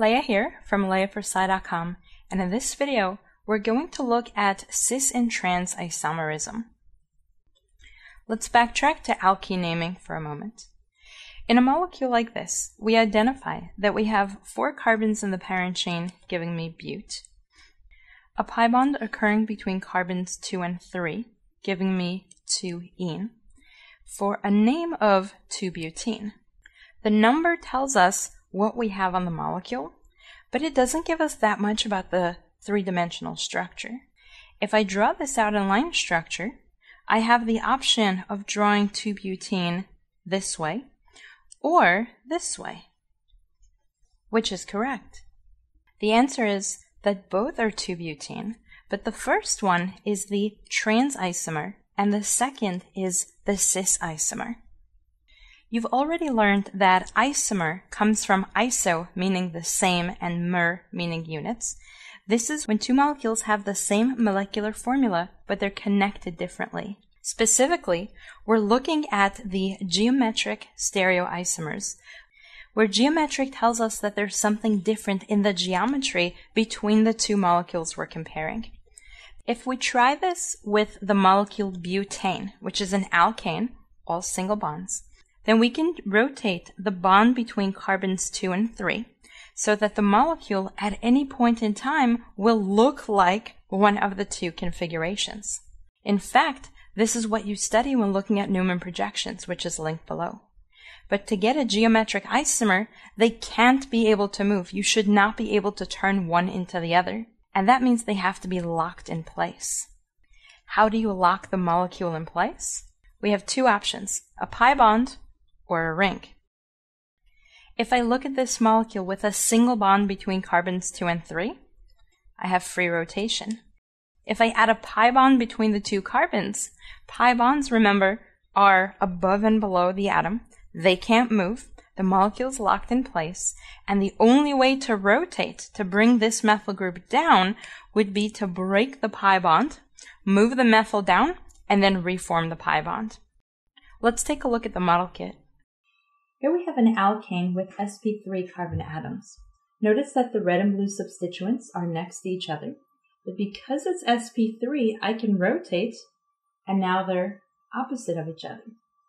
Leah here from LeahForSci.com, and in this video, we're going to look at cis and trans isomerism. Let's backtrack to alkene naming for a moment. In a molecule like this, we identify that we have four carbons in the parent chain giving me bute, a pi bond occurring between carbons 2 and 3 giving me 2-ene, for a name of 2-butene. The number tells us what we have on the molecule, but it doesn't give us that much about the three-dimensional structure. If I draw this out in line structure, I have the option of drawing 2-butene this way or this way. Which is correct? The answer is that both are 2-butene, but the first one is the trans isomer and the second is the cis isomer. You've already learned that isomer comes from iso, meaning the same, and mer, meaning units. This is when two molecules have the same molecular formula, but they're connected differently. Specifically, we're looking at the geometric stereoisomers, where geometric tells us that there's something different in the geometry between the two molecules we're comparing. If we try this with the molecule butane, which is an alkane, all single bonds, then we can rotate the bond between carbons 2 and 3 so that the molecule at any point in time will look like one of the two configurations. In fact, this is what you study when looking at Newman projections, which is linked below. But to get a geometric isomer, they can't be able to move. You should not be able to turn one into the other. And that means they have to be locked in place. How do you lock the molecule in place? We have two options, a pi bond or a ring. If I look at this molecule with a single bond between carbons 2 and 3, I have free rotation. If I add a pi bond between the two carbons, pi bonds, remember, are above and below the atom. They can't move. The molecule's locked in place. And the only way to rotate, to bring this methyl group down, would be to break the pi bond, move the methyl down, and then reform the pi bond. Let's take a look at the model kit. Here we have an alkane with sp3 carbon atoms. Notice that the red and blue substituents are next to each other, but because it's sp3, I can rotate, and now they're opposite of each other.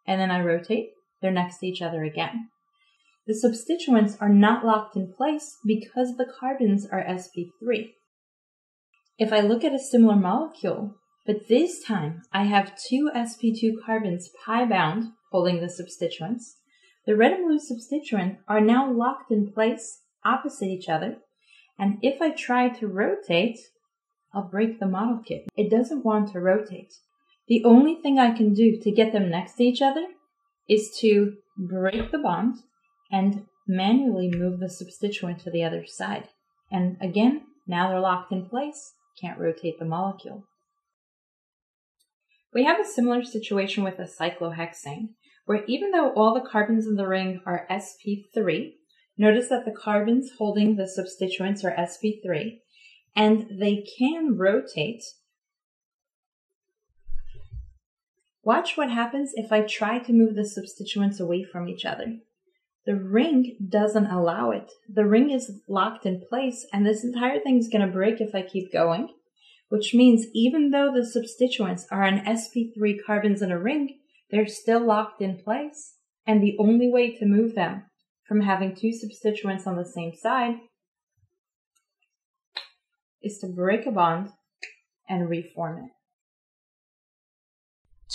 And then I rotate, they're next to each other again. The substituents are not locked in place because the carbons are sp3. If I look at a similar molecule, but this time I have two sp2 carbons pi bound holding the substituents, the red and blue substituent are now locked in place opposite each other, and if I try to rotate, I'll break the model kit. It doesn't want to rotate. The only thing I can do to get them next to each other is to break the bond and manually move the substituent to the other side. And again, now they're locked in place, can't rotate the molecule. We have a similar situation with a cyclohexane where even though all the carbons in the ring are sp3, notice that the carbons holding the substituents are sp3, and they can rotate. Watch what happens if I try to move the substituents away from each other. The ring doesn't allow it. The ring is locked in place, and this entire thing is going to break if I keep going, which means even though the substituents are on sp3 carbons in a ring, they're still locked in place, and the only way to move them from having two substituents on the same side is to break a bond and reform it.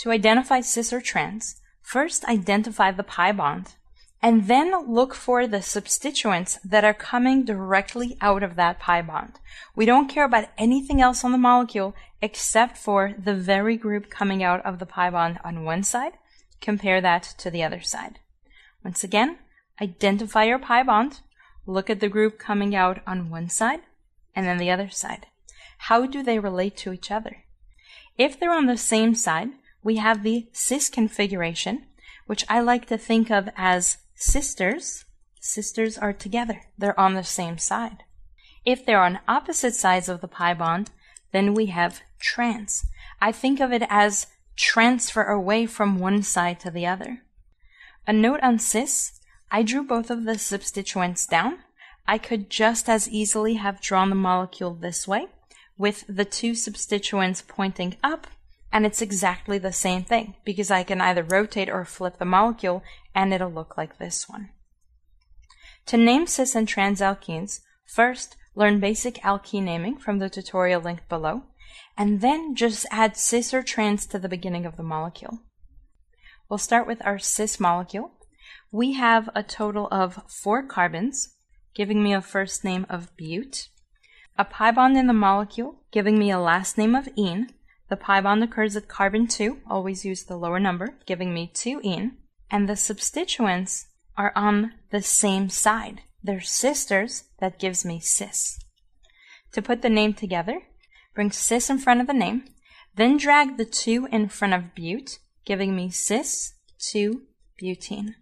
To identify cis or trans, first identify the pi bond, and then look for the substituents that are coming directly out of that pi bond. We don't care about anything else on the molecule except for the very group coming out of the pi bond on one side. Compare that to the other side. Once again, identify your pi bond, look at the group coming out on one side and then the other side. How do they relate to each other? If they're on the same side, we have the cis configuration, which I like to think of as sisters. Sisters are together. They're on the same side. If they're on opposite sides of the pi bond, then we have trans. I think of it as transfer away from one side to the other. A note on cis, I drew both of the substituents down. I could just as easily have drawn the molecule this way with the two substituents pointing up and it's exactly the same thing because I can either rotate or flip the molecule and it'll look like this one. To name cis and trans alkenes, first learn basic alkene naming from the tutorial linked below, and then just add cis or trans to the beginning of the molecule. We'll start with our cis molecule. We have a total of four carbons, giving me a first name of bute, a pi bond in the molecule, giving me a last name of ene, the pi bond occurs at carbon 2, always use the lower number, giving me 2 ene, and the substituents are on the same side. They're sisters, that gives me cis. To put the name together, bring cis in front of the name, then drag the 2 in front of bute, giving me cis 2 butene.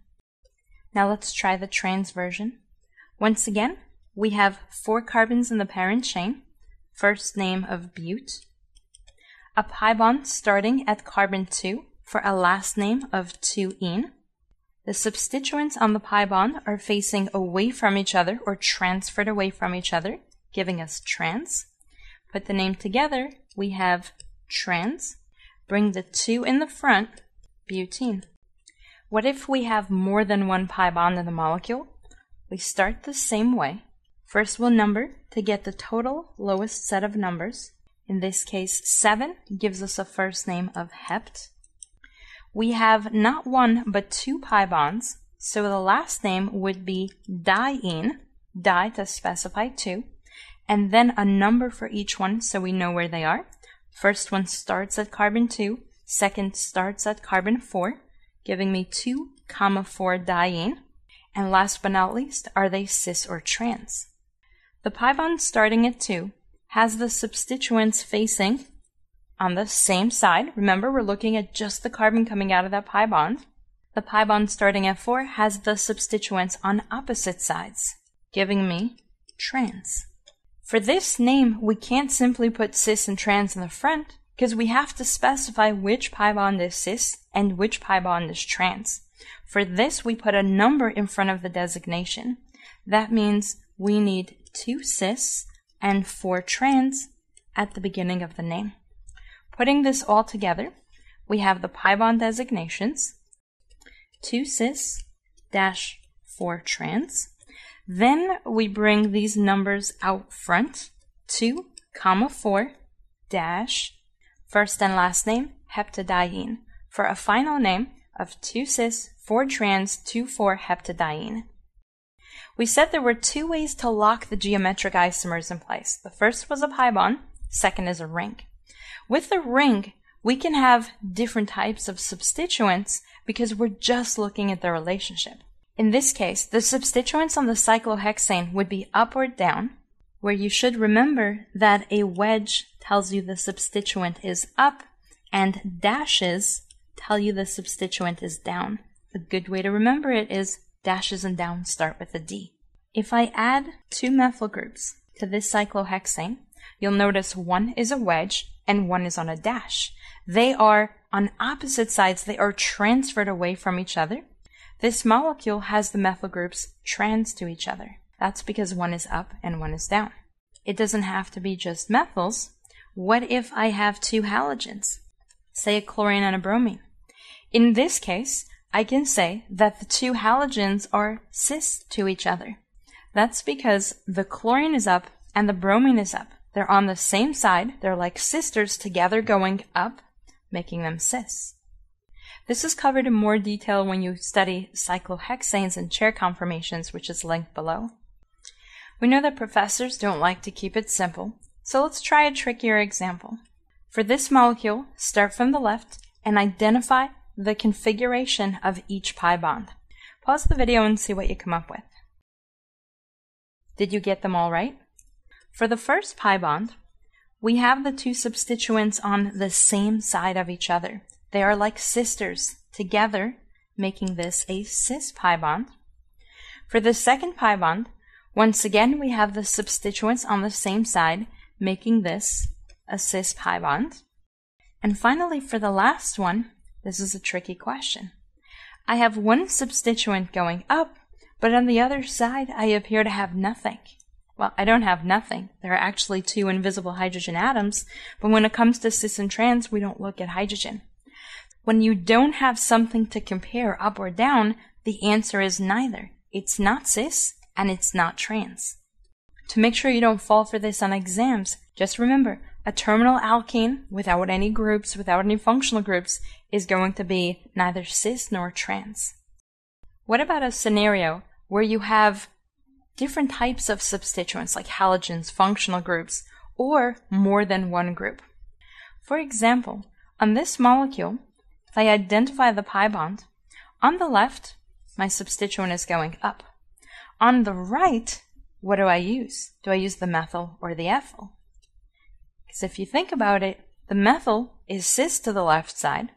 Now let's try the trans version. Once again, we have four carbons in the parent chain, first name of bute, a pi bond starting at carbon 2 for a last name of 2-ene. The substituents on the pi bond are facing away from each other or transferred away from each other, giving us trans. Put the name together, we have trans. Bring the 2 in the front, butene. What if we have more than one pi bond in the molecule? We start the same way. First we'll number to get the total lowest set of numbers. In this case, 7 gives us a first name of hept. We have not one but two pi bonds, so the last name would be diene, di to specify two, and then a number for each one so we know where they are. First one starts at carbon 2, second starts at carbon 4, giving me 2 comma 4 diene. And last but not least, are they cis or trans? The pi bond starting at 2 has the substituents facing on the same side. Remember, we're looking at just the carbon coming out of that pi bond. The pi bond starting at 4 has the substituents on opposite sides, giving me trans. For this name, we can't simply put cis and trans in the front because we have to specify which pi bond is cis and which pi bond is trans. For this, we put a number in front of the designation. That means we need two cis and four trans at the beginning of the name. Putting this all together, we have the pi bond designations, 2 cis dash 4 trans. Then we bring these numbers out front, 2 comma 4 dash first and last name heptadiene for a final name of 2 cis 4 trans 2 4 heptadiene. We said there were two ways to lock the geometric isomers in place. The first was a pi bond, second is a ring. With the ring, we can have different types of substituents because we're just looking at the relationship. In this case, the substituents on the cyclohexane would be up or down, where you should remember that a wedge tells you the substituent is up and dashes tell you the substituent is down. A good way to remember it is dashes and downs start with a D. If I add two methyl groups to this cyclohexane, you'll notice one is a wedge and one is on a dash. They are on opposite sides, they are transferred away from each other. This molecule has the methyl groups trans to each other. That's because one is up and one is down. It doesn't have to be just methyls. What if I have two halogens? Say a chlorine and a bromine. In this case, I can say that the two halogens are cis to each other. That's because the chlorine is up and the bromine is up. They're on the same side. They're like sisters together going up, making them cis. This is covered in more detail when you study cyclohexanes and chair conformations, which is linked below. We know that professors don't like to keep it simple, so let's try a trickier example. For this molecule, start from the left and identify the configuration of each pi bond. Pause the video and see what you come up with. Did you get them all right? For the first pi bond, we have the two substituents on the same side of each other. They are like sisters together, making this a cis pi bond. For the second pi bond, once again we have the substituents on the same side, making this a cis pi bond. And finally, for the last one, this is a tricky question. I have one substituent going up, but on the other side, I appear to have nothing. Well, I don't have nothing. There are actually two invisible hydrogen atoms, but when it comes to cis and trans, we don't look at hydrogen. When you don't have something to compare up or down, the answer is neither. It's not cis and it's not trans. To make sure you don't fall for this on exams, just remember a terminal alkene without any groups, without any functional groups, is going to be neither cis nor trans. What about a scenario where you have different types of substituents like halogens, functional groups, or more than one group? For example, on this molecule, if I identify the pi bond, on the left, my substituent is going up. On the right, what do I use? Do I use the methyl or the ethyl? Because if you think about it, the methyl is cis to the left side,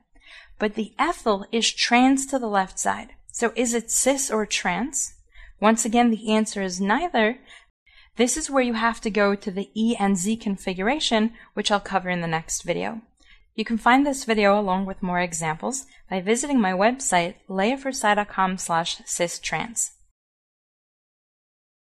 but the ethyl is trans to the left side. So is it cis or trans? Once again, the answer is neither. This is where you have to go to the E and Z configuration, which I'll cover in the next video. You can find this video along with more examples by visiting my website, leahforsci.com slash cistrans.